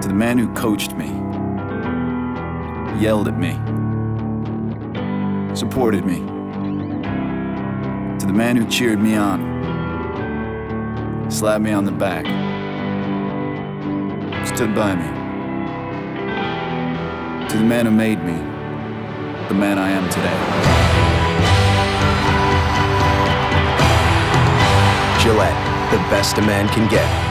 To the man who coached me, yelled at me, supported me. To the man who cheered me on, slapped me on the back, stood by me. To the man who made me the man I am today. Gillette, the best a man can get.